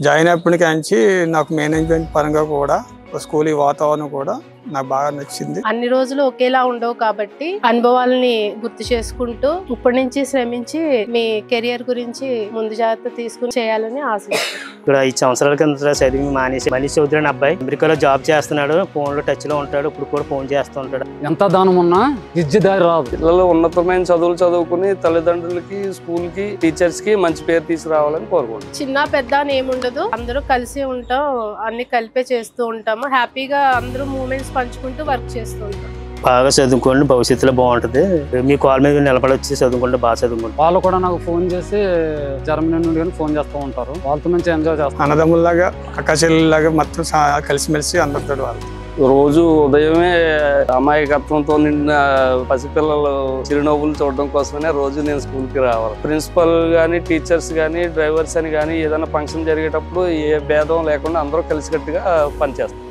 Join అయినప్పటికాంచి నాకు management పరంగా కూడా స్కూల్ వాతావరణం కూడా నాకు బాగా నచ్చింది. అన్ని రోజులు ఒకేలా ఉండవు కాబట్టి అనుభవాలని గుర్తు చేసుకుంటూ ఇప్పటి నుంచి శ్రమించి మీ కెరియర్ గురించి ముందు జాగ్రత్త తీసుకుని చేయాలని ఆశిస్తున్నాను. ఇక్కడ ఐదు సంవత్సరాల కింద చదివి మానేసి మళ్ళీ చౌదరి అనే అబ్బాయి అమెరికాలో జాబ్ చేస్తున్నాడు ఫోన్లో టచ్లో ఉంటాడు ఇప్పుడు కూడా ఫోన్ చేస్తూ ఉంటాడు. ఎంత దానం ఉన్నా విద్య దారి రాదు. పిల్లలు ఉన్నతమైన చదువులు చదువుకుని తల్లిదండ్రులకి స్కూల్కి టీచర్స్కి మంచి పేరు తీసుకురావాలని కోరుకుంటున్నాను. చిన్న పెద్ద అని ఏముండదు. అందరూ కలిసి ఉంటాం అన్ని కలిపే చేస్తూ ఉంటాము. హ్యాపీగా అందరూ మూమెంట్స్ పంచుకుంటూ వర్క్ చేస్తూ ఉంటాం. బాగా చదువుకోండి భవిష్యత్తులో బాగుంటది. మీ కాల్ మీద నిలబడి వచ్చి చదువుకుంటే బాగా చదువుకుంటాం వాళ్ళు కూడా నాకు ఫోన్ చేసి జర్మనీ నుండి కానీ ఫోన్ చేస్తూ ఉంటారు. వాళ్ళతో మంచి ఎంజాయ్ చేస్తాను అన్నదమ్ముల్లాగా అక్కచెల్లిలాగా మొత్తం కలిసిమెలిసి అందరితో వాళ్ళు. రోజు ఉదయమే అమాయకత్వంతో నిండిన పసిపిల్లలు చిరునవ్వులు చూడడం కోసమే రోజు నేను స్కూల్కి రావాలి. ప్రిన్సిపల్ గానీ టీచర్స్ గానీ డ్రైవర్స్ అని కానీ ఏదైనా ఫంక్షన్ జరిగేటప్పుడు ఏ భేదం లేకుండా అందరూ కలిసికట్టుగా పనిచేస్తారు